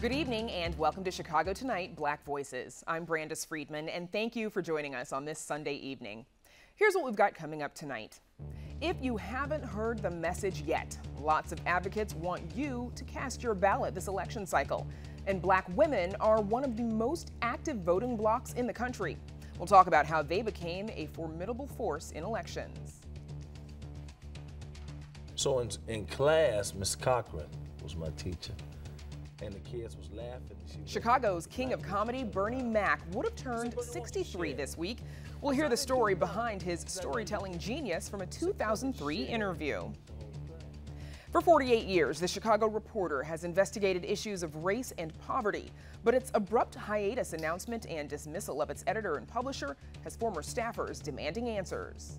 Good evening and welcome to Chicago Tonight Black Voices. I'm Brandis Friedman and thank you for joining us on this Sunday evening. Here's what we've got coming up tonight. If you haven't heard the message yet, lots of advocates want you to cast your ballot this election cycle. And black women are one of the most active voting blocs in the country. We'll talk about how they became a formidable force in elections. So in, in class, Miss Cochran was my teacher and the kids was laughing. Chicago's king of comedy, Bernie Mac, would have turned 63 this week. We'll hear the story behind his storytelling genius from a 2003 interview. For 48 years, the Chicago Reporter has investigated issues of race and poverty, but its abrupt hiatus announcement and dismissal of its editor and publisher has former staffers demanding answers.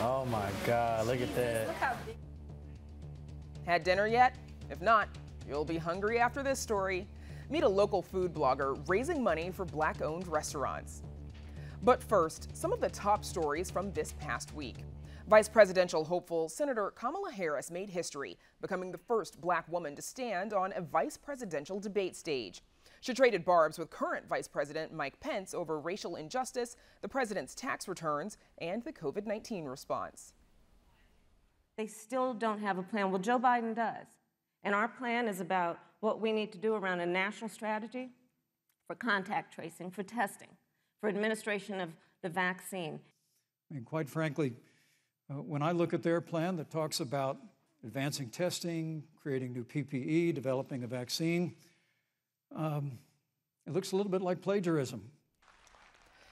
Oh my God, look at that. Had dinner yet? If not, You'll be hungry after this story. Meet a local food blogger raising money for black owned restaurants. But first, some of the top stories from this past week. Vice presidential hopeful Senator Kamala Harris made history, becoming the first black woman to stand on a vice presidential debate stage. She traded barbs with current Vice President Mike Pence over racial injustice, the president's tax returns, and the COVID 19 response. They still don't have a plan. Well, Joe Biden does. And our plan is about what we need to do around a national strategy for contact tracing, for testing, for administration of the vaccine. Mean, quite frankly, uh, when I look at their plan that talks about advancing testing, creating new PPE, developing a vaccine, um, it looks a little bit like plagiarism.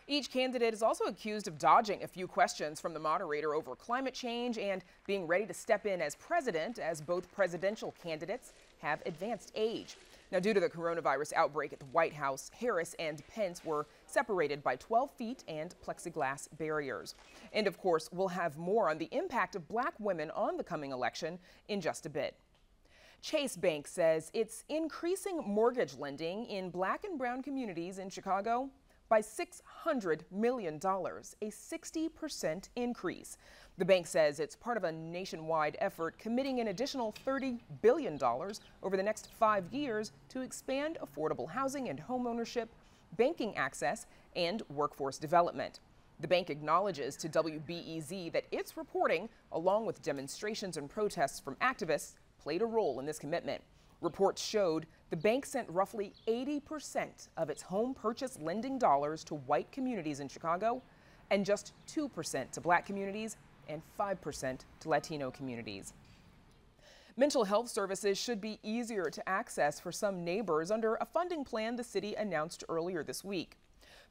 Each candidate is also accused of dodging a few questions from the moderator over climate change and being ready to step in as president as both presidential candidates have advanced age. Now, due to the coronavirus outbreak at the White House, Harris and Pence were separated by 12 feet and plexiglass barriers. And of course, we'll have more on the impact of black women on the coming election in just a bit. Chase Bank says it's increasing mortgage lending in black and brown communities in Chicago by $600 million, a 60% increase. The bank says it's part of a nationwide effort committing an additional $30 billion over the next five years to expand affordable housing and homeownership, banking access, and workforce development. The bank acknowledges to WBEZ that its reporting, along with demonstrations and protests from activists, played a role in this commitment. Reports showed the bank sent roughly 80% of its home purchase lending dollars to white communities in Chicago and just 2% to black communities and 5% to Latino communities. Mental health services should be easier to access for some neighbors under a funding plan the city announced earlier this week.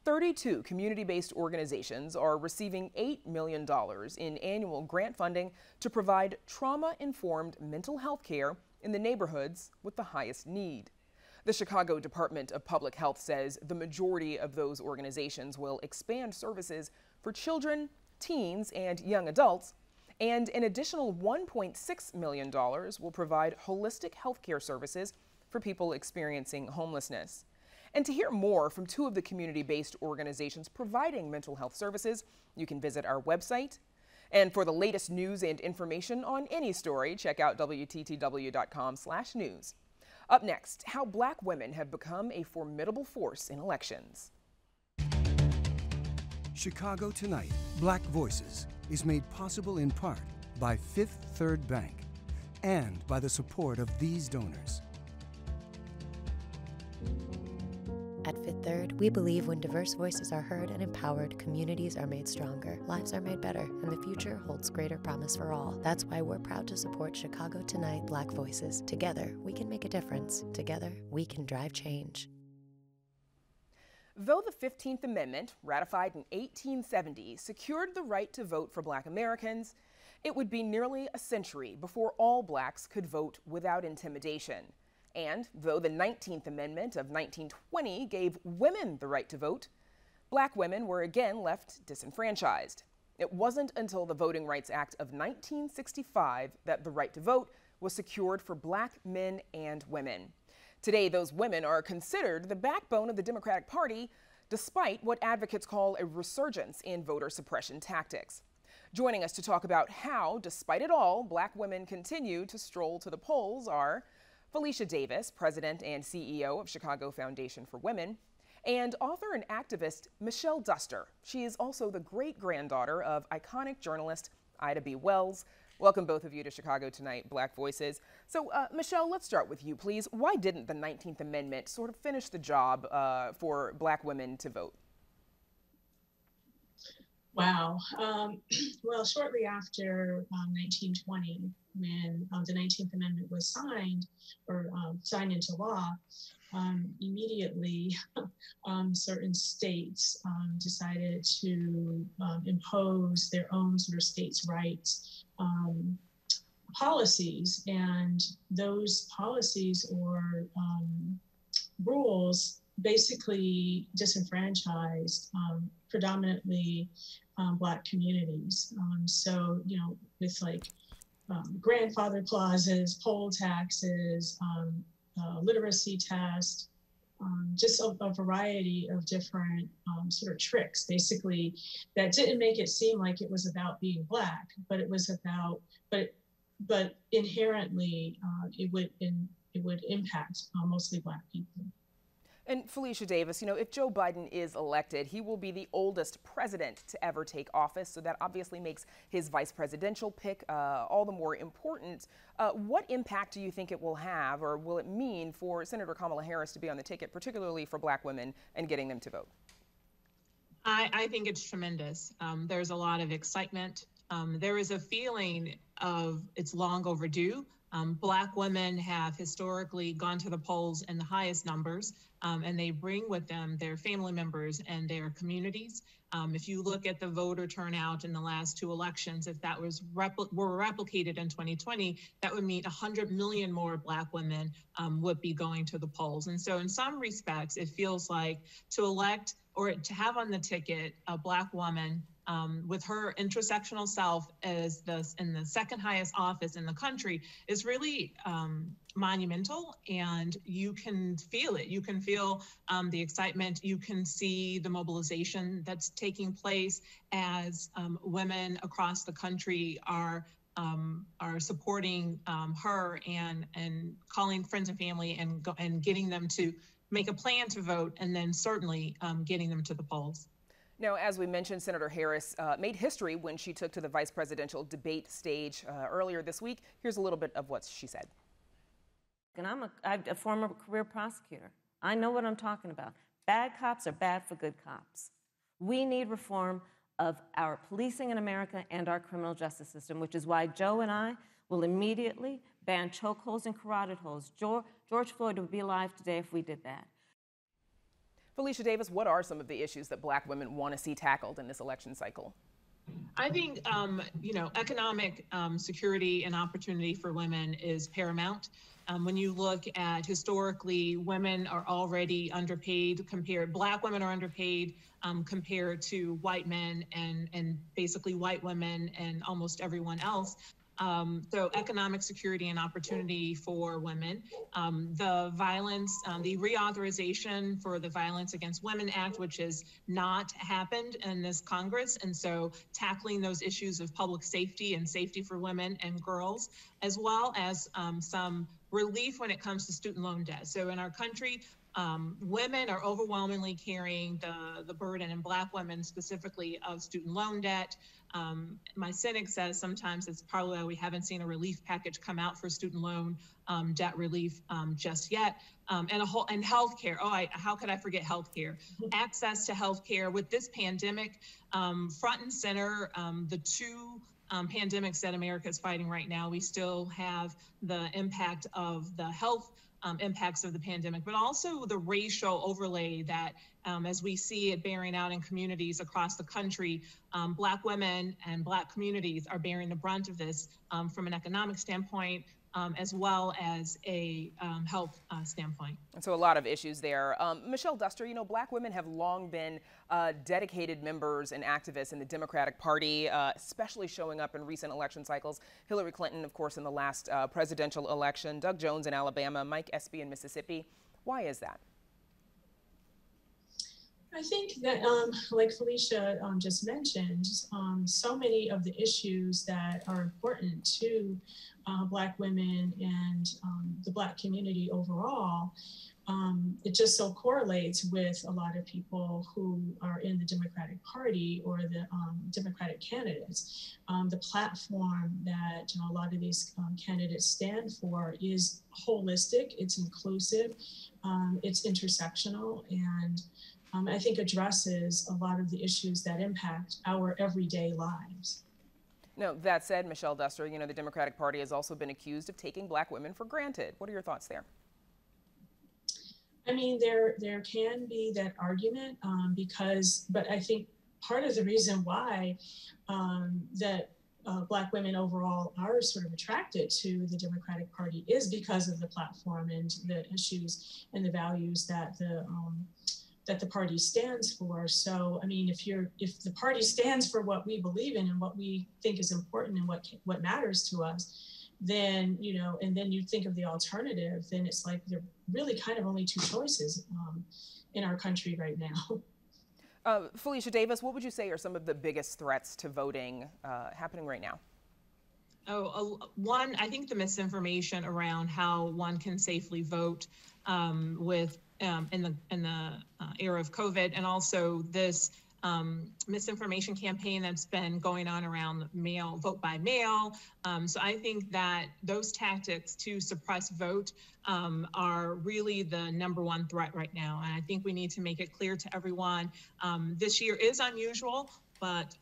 32 community based organizations are receiving $8 million in annual grant funding to provide trauma informed mental health care in the neighborhoods with the highest need. The Chicago Department of Public Health says the majority of those organizations will expand services for children, teens, and young adults, and an additional $1.6 million will provide holistic health care services for people experiencing homelessness. And to hear more from two of the community based organizations providing mental health services, you can visit our website and for the latest news and information on any story, check out WTTW.com/news. Up next, how black women have become a formidable force in elections. Chicago Tonight, Black Voices, is made possible in part by Fifth Third Bank and by the support of these donors. At Third, we believe when diverse voices are heard and empowered, communities are made stronger, lives are made better, and the future holds greater promise for all. That's why we're proud to support Chicago Tonight Black Voices. Together, we can make a difference. Together, we can drive change. Though the 15th Amendment, ratified in 1870, secured the right to vote for black Americans, it would be nearly a century before all blacks could vote without intimidation. And though the 19th Amendment of 1920 gave women the right to vote, black women were again left disenfranchised. It wasn't until the Voting Rights Act of 1965 that the right to vote was secured for black men and women. Today, those women are considered the backbone of the Democratic Party, despite what advocates call a resurgence in voter suppression tactics. Joining us to talk about how, despite it all, black women continue to stroll to the polls are Felicia Davis, president and CEO of Chicago Foundation for Women, and author and activist Michelle Duster. She is also the great granddaughter of iconic journalist Ida B. Wells. Welcome, both of you, to Chicago Tonight, Black Voices. So, uh, Michelle, let's start with you, please. Why didn't the 19th Amendment sort of finish the job uh, for black women to vote? Wow. Um, well, shortly after um, 1920, when um, the 19th Amendment was signed or um, signed into law, um, immediately um, certain states decided to impose their own sort of states' rights policies. And those policies or rules basically disenfranchised um, predominantly um, Black communities. Um, so, you know, with like um, grandfather clauses, poll taxes, um, uh, literacy test, um, just a, a, variety of different sort of tricks, basically, that didn't make it seem like it was about being Black, but it was about, but but inherently, uh, it would in, it would impact uh, mostly Black people. And Felicia Davis, you know, if Joe Biden is elected, he will be the oldest president to ever take office. So that obviously makes his vice presidential pick uh, all the more important. Uh, what impact do you think it will have, or will it mean for Senator Kamala Harris to be on the ticket, particularly for black women and getting them to vote? I, I think it's tremendous. Um, there's a lot of excitement. Um, there is a feeling of it's long overdue. Um, black women have historically gone to the polls in the highest numbers, um, and they bring with them their family members and their communities. Um, if you look at the voter turnout in the last two elections, if that was repl- were replicated in 2020, that would mean 100 million more Black women um, would be going to the polls. And so, in some respects, it feels like to elect or to have on the ticket a Black woman um, with her intersectional self as the in the second highest office in the country is really um, monumental and you can feel it. You can feel um, the excitement. You can see the mobilization that's taking place as um, women across the country are um, are supporting um, her and and calling friends and family and and getting them to make a plan to vote and then certainly getting them to the polls now, as we mentioned, Senator Harris uh, made history when she took to the vice presidential debate stage uh, earlier this week. Here's a little bit of what she said. And I'm a, I'm a former career prosecutor. I know what I'm talking about. Bad cops are bad for good cops. We need reform of our policing in America and our criminal justice system, which is why Joe and I will immediately ban chokeholds and carotid holds. George, George Floyd would be alive today if we did that. Felicia Davis, what are some of the issues that black women want to see tackled in this election cycle? I think, um, you know, economic um, security and opportunity for women is paramount. Um, when you look at historically, women are already underpaid compared, black women are underpaid um, compared to white men and, and basically white women and almost everyone else. Um, so economic security and opportunity for women. Um, the violence, um, the reauthorization for the Violence Against Women Act, which has not happened in this Congress. And so tackling those issues of public safety and safety for women and girls, as well as um, some relief when it comes to student loan debt. So in our country, um, women are overwhelmingly carrying the, the burden, and Black women specifically, of student loan debt. Um, my cynic says sometimes it's probably we haven't seen a relief package come out for student loan um, debt relief um, just yet. Um, and a whole and healthcare. Oh, I, how could I forget healthcare? Access to healthcare with this pandemic um, front and center. the two um, pandemics that America is fighting right now, we still have the impact of the health um, impacts of the pandemic, but also the racial overlay that, um, as we see it bearing out in communities across the country, um, Black women and Black communities are bearing the brunt of this um, from an economic standpoint, um, as well as a um, health uh, standpoint. So a lot of issues there. Um, Michelle Duster, you know, black women have long been uh, dedicated members and activists in the Democratic Party, uh, especially showing up in recent election cycles. Hillary Clinton, of course, in the last uh, presidential election, Doug Jones in Alabama, Mike Espy in Mississippi. Why is that? I think that, um, like Felicia um, just mentioned, um, so many of the issues that are important to uh, Black women and um, the Black community overall, um, it just so correlates with a lot of people who are in the Democratic Party or the um, Democratic candidates. the platform that you know, a lot of these candidates stand for is holistic, it's inclusive, it's intersectional, and um, I think addresses a lot of the issues that impact our everyday lives. No, that said, Michelle Duster, you know, the Democratic Party has also been accused of taking black women for granted. What are your thoughts there? I mean, there there can be that argument um, because, but I think part of the reason why um, that uh, Black women overall are sort of attracted to the Democratic Party is because of the platform and the issues and the values that the um, that the party stands for. So, I mean, if you're if the party stands for what we believe in and what we think is important and what what matters to us, then you know, and then you think of the alternative, then it's like there are really kind of only two choices um, in our country right now. Uh, Felicia Davis, what would you say are some of the biggest threats to voting uh, happening right now? Oh, uh, one, I think the misinformation around how one can safely vote um, with um, in the in the uh, era of COVID, and also this um, misinformation campaign that's been going on around mail vote by mail. Um, so I think that those tactics to suppress vote um, are really the number one threat right now. And I think we need to make it clear to everyone um, this year is unusual, but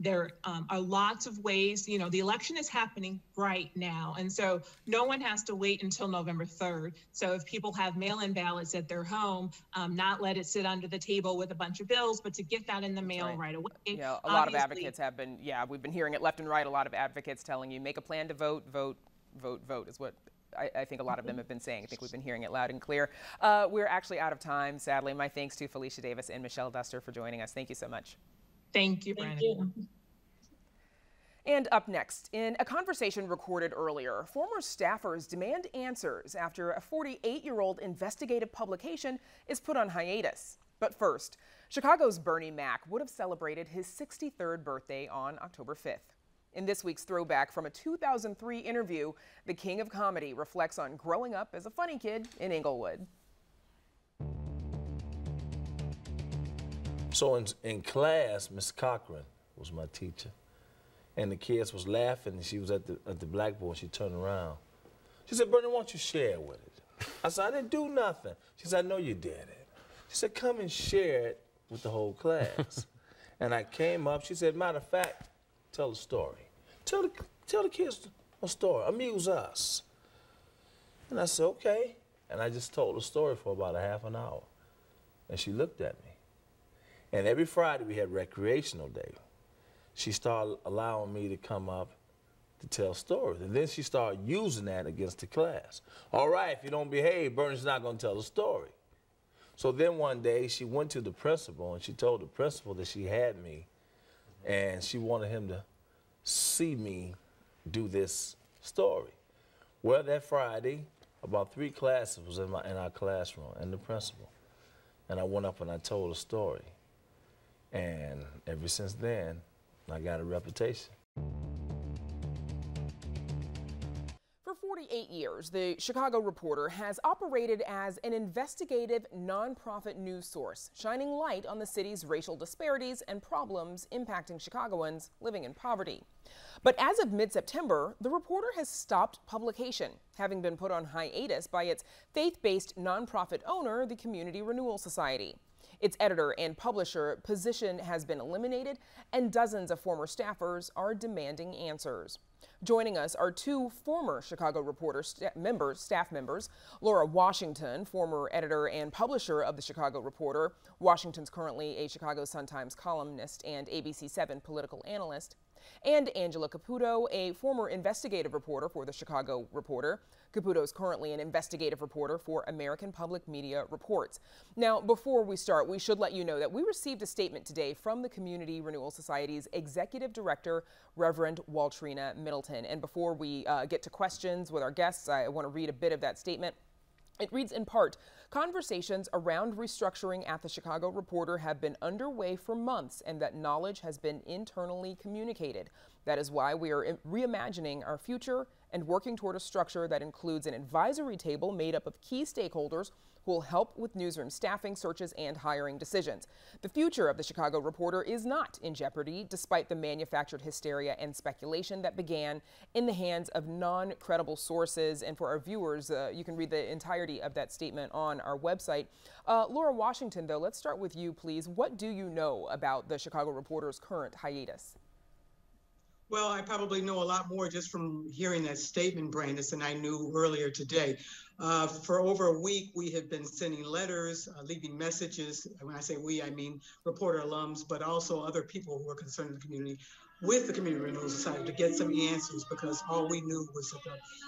there um, are lots of ways, you know, the election is happening right now. And so no one has to wait until November 3rd. So if people have mail in ballots at their home, um, not let it sit under the table with a bunch of bills, but to get that in the mail right, right away. Yeah, a lot of advocates have been, yeah, we've been hearing it left and right. A lot of advocates telling you make a plan to vote, vote, vote, vote is what I, I, think a lot of them have been saying. I think we've been hearing it loud and clear. Uh, we're actually out of time, sadly. My thanks to Felicia Davis and Michelle Duster for joining us. Thank you so much. Thank you, Thank Brandon. You. And up next, in a conversation recorded earlier, former staffers demand answers after a 48 year old investigative publication is put on hiatus. But first, Chicago's Bernie Mac would have celebrated his 63rd birthday on October 5th. In this week's throwback from a 2003 interview, the king of comedy reflects on growing up as a funny kid in Englewood. So in, in class, Miss Cochran was my teacher and the kids was laughing, and she was at the at the blackboard. She turned around. She said, "Bernie, why don't you share with it?" I said, "I didn't do nothing." She said, "I know you did it." She said, "Come and share it with the whole class." and I came up. She said, "Matter of fact, tell a story. Tell the tell the kids a story. Amuse us." And I said, "Okay." And I just told the story for about a half an hour. And she looked at me. And every Friday we had recreational day she started allowing me to come up to tell stories. And then she started using that against the class. All right, if you don't behave, Bernie's not going to tell a story. So then one day she went to the principal and she told the principal that she had me and she wanted him to see me do this story. Well, that Friday, about three classes was in, my, in our classroom and the principal. And I went up and I told a story. And ever since then, I got a reputation. For 48 years, the Chicago Reporter has operated as an investigative nonprofit news source, shining light on the city's racial disparities and problems impacting Chicagoans living in poverty. But as of mid September, the reporter has stopped publication, having been put on hiatus by its faith based nonprofit owner, the Community Renewal Society. Its editor and publisher position has been eliminated, and dozens of former staffers are demanding answers. Joining us are two former Chicago Reporter st members, staff members, Laura Washington, former editor and publisher of the Chicago Reporter. Washington's currently a Chicago Sun-Times columnist and ABC7 political analyst and Angela Caputo, a former investigative reporter for the Chicago Reporter. Caputo is currently an investigative reporter for American Public Media Reports. Now, before we start, we should let you know that we received a statement today from the Community Renewal Society's Executive Director, Reverend Waltrina Middleton. And before we uh, get to questions with our guests, I want to read a bit of that statement. It reads in part Conversations around restructuring at the Chicago Reporter have been underway for months, and that knowledge has been internally communicated. That is why we are reimagining our future and working toward a structure that includes an advisory table made up of key stakeholders who will help with newsroom staffing, searches, and hiring decisions. The future of the Chicago Reporter is not in jeopardy, despite the manufactured hysteria and speculation that began in the hands of non credible sources. And for our viewers, uh, you can read the entirety of that statement on our website. Uh, Laura Washington, though, let's start with you, please. What do you know about the Chicago Reporter's current hiatus? Well, I probably know a lot more just from hearing that statement, Brandis, than I knew earlier today. Uh, for over a week, we have been sending letters, uh, leaving messages. When I say we, I mean reporter alums, but also other people who are concerned in the community with the Community Renewal Society to get some answers because all we knew was that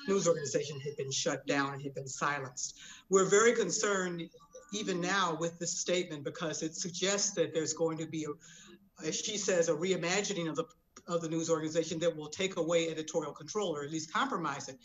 the news organization had been shut down and had been silenced. We're very concerned even now with this statement because it suggests that there's going to be a, as she says, a reimagining of the of the news organization that will take away editorial control or at least compromise it.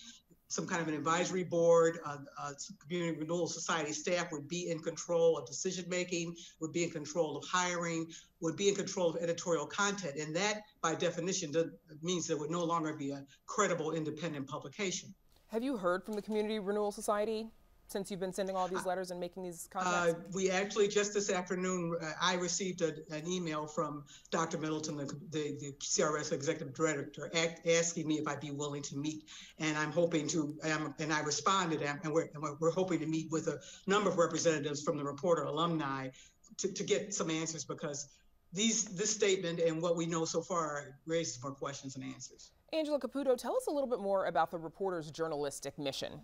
Some kind of an advisory board, uh, uh, community renewal society staff would be in control of decision making, would be in control of hiring, would be in control of editorial content. And that, by definition, does, means there would no longer be a credible independent publication. Have you heard from the Community Renewal Society? Since you've been sending all these letters and making these contacts? Uh, we actually just this afternoon, uh, I received a, an email from Dr. Middleton, the, the, the CRS executive director, act, asking me if I'd be willing to meet, and I'm hoping to. Um, and I responded, and we're, and we're hoping to meet with a number of representatives from the reporter alumni to, to get some answers because these this statement and what we know so far raises more questions than answers. Angela Caputo, tell us a little bit more about the reporter's journalistic mission.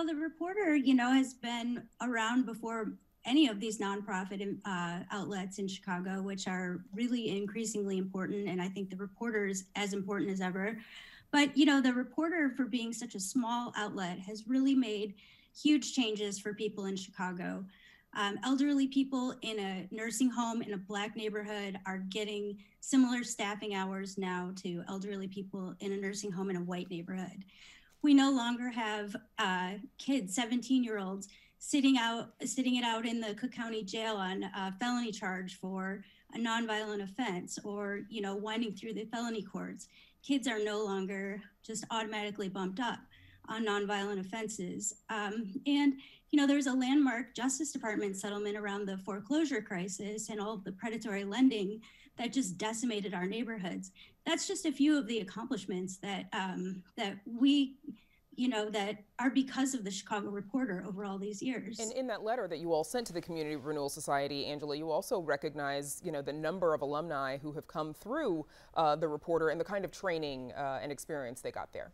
Well, the reporter, you know, has been around before any of these nonprofit uh, outlets in Chicago, which are really increasingly important. And I think the reporter is as important as ever. But, you know, the reporter, for being such a small outlet, has really made huge changes for people in Chicago. Um, elderly people in a nursing home in a black neighborhood are getting similar staffing hours now to elderly people in a nursing home in a white neighborhood we no longer have uh, kids, 17 year olds, sitting out, sitting it out in the Cook County Jail on a felony charge for a nonviolent offense, or you know, winding through the felony courts. Kids are no longer just automatically bumped up on nonviolent offenses. Um, and you know, there's a landmark Justice Department settlement around the foreclosure crisis and all of the predatory lending that just decimated our neighborhoods. That's just a few of the accomplishments that um, that we you know, that are because of the Chicago Reporter over all these years. And in that letter that you all sent to the Community Renewal Society, Angela, you also recognize, you know, the number of alumni who have come through uh, the Reporter and the kind of training uh, and experience they got there.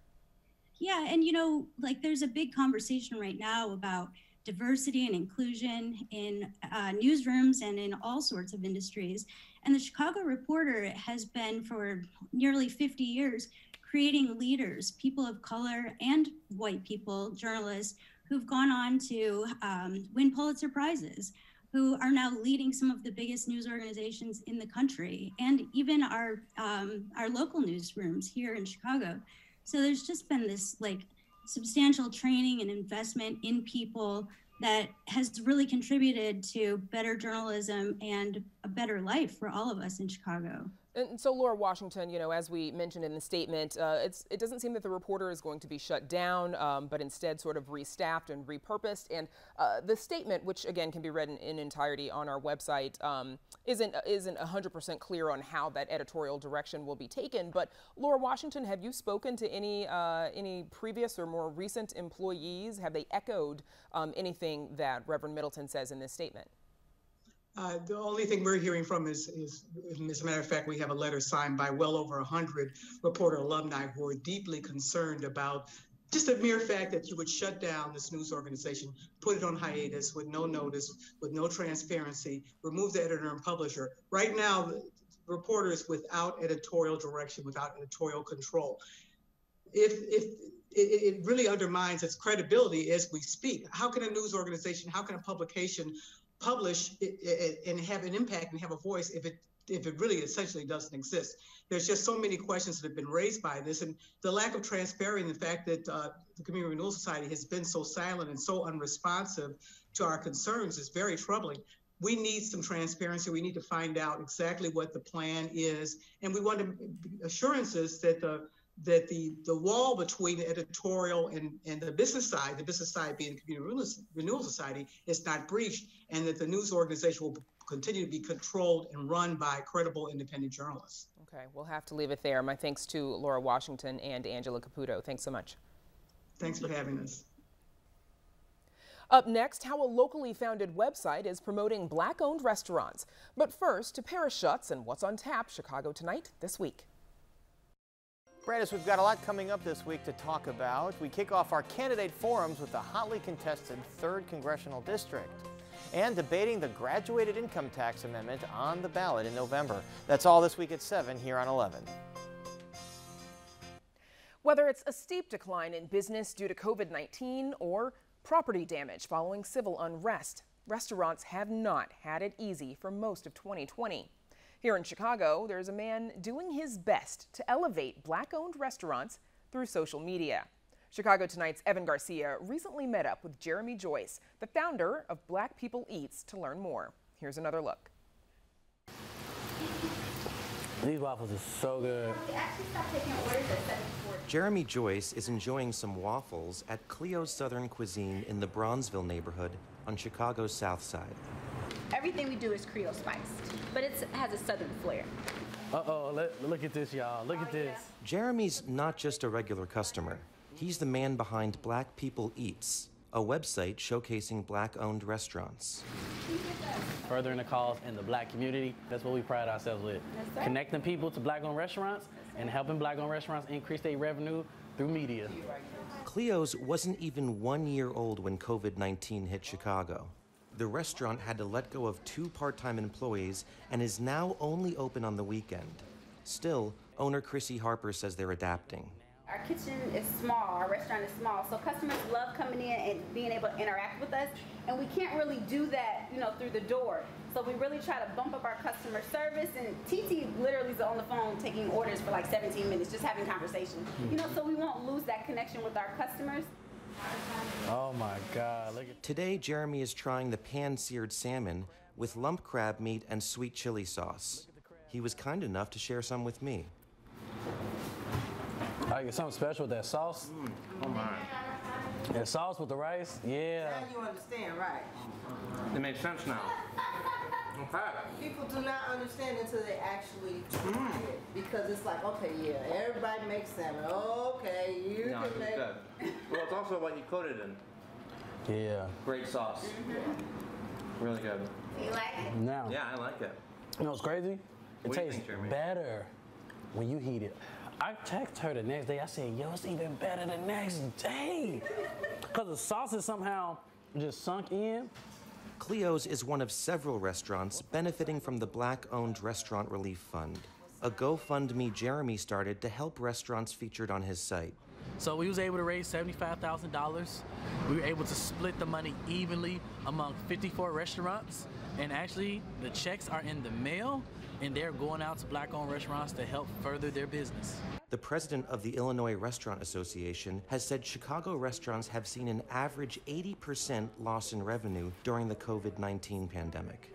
Yeah, and you know, like there's a big conversation right now about diversity and inclusion in uh, newsrooms and in all sorts of industries. And the Chicago Reporter has been for nearly 50 years creating leaders, people of color and white people, journalists who've gone on to um, win Pulitzer Prizes, who are now leading some of the biggest news organizations in the country, and even our um, our local newsrooms here in Chicago. So there's just been this like substantial training and investment in people that has really contributed to better journalism and a better life for all of us in Chicago. And so, Laura Washington, you know, as we mentioned in the statement, uh, it doesn't seem that the reporter is going to be shut down, um, but instead sort of restaffed and repurposed. And uh, the statement, which again can be read in, in entirety on our website, um, isn't isn't 100% clear on how that editorial direction will be taken. But Laura Washington, have you spoken to any uh, any previous or more recent employees? Have they echoed um, anything that Reverend Middleton says in this statement? Uh, the only thing we're hearing from is, is, as a matter of fact, we have a letter signed by well over 100 reporter alumni who are deeply concerned about just the mere fact that you would shut down this news organization, put it on hiatus with no notice, with no transparency, remove the editor and publisher. Right now, reporters without editorial direction, without editorial control. If, if it, it really undermines its credibility as we speak. How can a news organization, how can a publication publish and have an impact and have a voice if it if it really essentially doesn't exist. There's just so many questions that have been raised by this, and the lack of transparency, and the fact that uh, the Community Renewal Society has been so silent and so unresponsive to our concerns is very troubling. We need some transparency. We need to find out exactly what the plan is, and we want assurances that the that the the wall between the editorial and, and the business side, the business side being the Community Renewal Society, is not breached, and that the news organization will continue to be controlled and run by credible independent journalists. Okay, we'll have to leave it there. My thanks to Laura Washington and Angela Caputo. Thanks so much. Thanks for having us. Up next, how a locally founded website is promoting black owned restaurants. But first, to Paris Schutz and what's on tap Chicago tonight this week. Brandis, we've got a lot coming up this week to talk about. We kick off our candidate forums with the hotly contested 3rd Congressional District and debating the graduated income tax amendment on the ballot in November. That's all this week at 7 here on 11. Whether it's a steep decline in business due to COVID 19 or property damage following civil unrest, restaurants have not had it easy for most of 2020. Here in Chicago, there's a man doing his best to elevate black owned restaurants through social media. Chicago Tonight's Evan Garcia recently met up with Jeremy Joyce, the founder of Black People Eats, to learn more. Here's another look. These waffles are so good. Jeremy Joyce is enjoying some waffles at Cleo's Southern Cuisine in the Bronzeville neighborhood on Chicago's South Side. Everything we do is Creole spiced, but it has a southern flair. Uh-oh, look at this, y'all. Look at oh, this. Jeremy's not just a regular customer. He's the man behind Black People Eats, a website showcasing black-owned restaurants. Furthering the cause in the black community, that's what we pride ourselves with. Connecting people to black-owned restaurants and helping black-owned restaurants increase their revenue through media. Cleo's wasn't even one year old when COVID-19 hit Chicago. The restaurant had to let go of two part-time employees and is now only open on the weekend. Still, owner Chrissy Harper says they're adapting. Our kitchen is small, our restaurant is small, so customers love coming in and being able to interact with us, and we can't really do that, you know, through the door. So we really try to bump up our customer service, and TT literally is on the phone taking orders for like 17 minutes, just having conversation. You know, so we won't lose that connection with our customers. Oh my God, look at Today, Jeremy is trying the pan-seared salmon with lump crab meat and sweet chili sauce. He was kind enough to share some with me. I get something special with that sauce. Mm. Oh my. That sauce with the rice, yeah. Now you understand, right? It makes sense now. Okay. People do not understand until they actually try mm. it because it's like, okay, yeah, everybody makes salmon. Okay, you no, can make. Good. well, it's also what you coat it in. Yeah. Great sauce. Mm-hmm. Really good. You like it? Now. Yeah, I like it. You know what's crazy? It what tastes think, better when you heat it. I texted her the next day. I said, yo, it's even better the next day. Because the sauce is somehow just sunk in. Cleo's is one of several restaurants benefiting from the Black owned Restaurant Relief Fund, a GoFundMe Jeremy started to help restaurants featured on his site. So we was able to raise $75,000. We were able to split the money evenly among 54 restaurants. And actually, the checks are in the mail and they're going out to black owned restaurants to help further their business. The president of the Illinois Restaurant Association has said Chicago restaurants have seen an average 80% loss in revenue during the COVID 19 pandemic.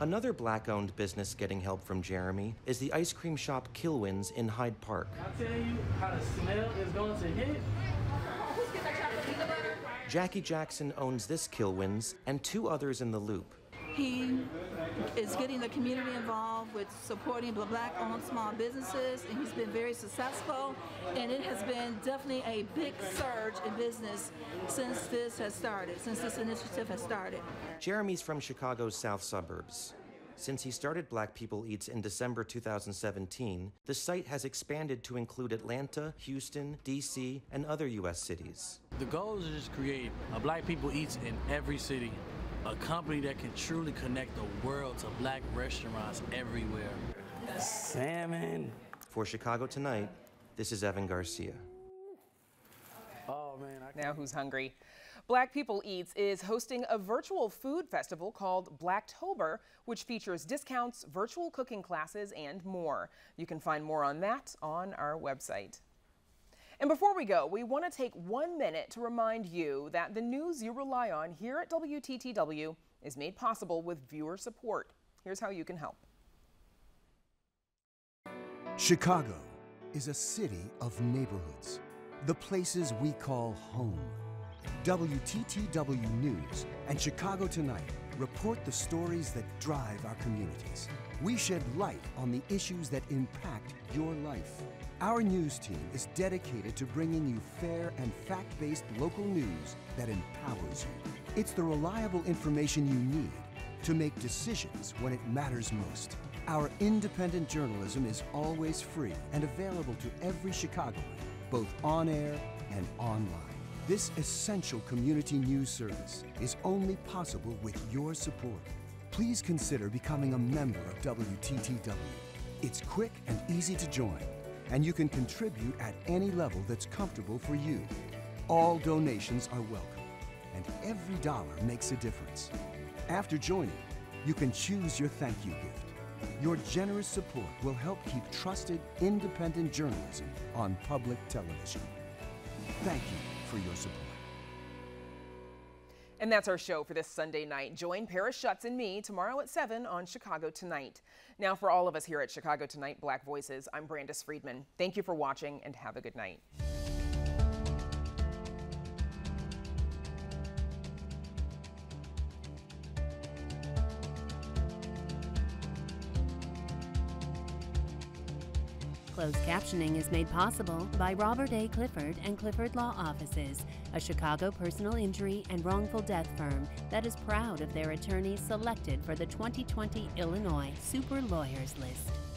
Another black owned business getting help from Jeremy is the ice cream shop Kilwins in Hyde Park. I'll tell you how the smell is going to hit. Jackie Jackson owns this Kilwins and two others in the loop. He is getting the community involved with supporting black-owned small businesses, and he's been very successful. And it has been definitely a big surge in business since this has started, since this initiative has started. Jeremy's from Chicago's south suburbs. Since he started Black People Eats in December 2017, the site has expanded to include Atlanta, Houston, D.C., and other U.S. cities. The goal is to just create a Black People Eats in every city a company that can truly connect the world to black restaurants everywhere. Salmon. For Chicago Tonight, this is Evan Garcia. Oh, man. Now who's hungry? Black People Eats is hosting a virtual food festival called Blacktober, which features discounts, virtual cooking classes, and more. You can find more on that on our website. And before we go, we want to take one minute to remind you that the news you rely on here at WTTW is made possible with viewer support. Here's how you can help. Chicago is a city of neighborhoods, the places we call home. WTTW News and Chicago Tonight report the stories that drive our communities. We shed light on the issues that impact your life. Our news team is dedicated to bringing you fair and fact based local news that empowers you. It's the reliable information you need to make decisions when it matters most. Our independent journalism is always free and available to every Chicagoan, both on air and online. This essential community news service is only possible with your support. Please consider becoming a member of WTTW. It's quick and easy to join, and you can contribute at any level that's comfortable for you. All donations are welcome, and every dollar makes a difference. After joining, you can choose your thank you gift. Your generous support will help keep trusted, independent journalism on public television. Thank you for your support. And that's our show for this Sunday night. Join Paris Schutz and me tomorrow at 7 on Chicago Tonight. Now, for all of us here at Chicago Tonight Black Voices, I'm Brandis Friedman. Thank you for watching and have a good night. Closed captioning is made possible by Robert A. Clifford and Clifford Law Offices, a Chicago personal injury and wrongful death firm that is proud of their attorneys selected for the 2020 Illinois Super Lawyers List.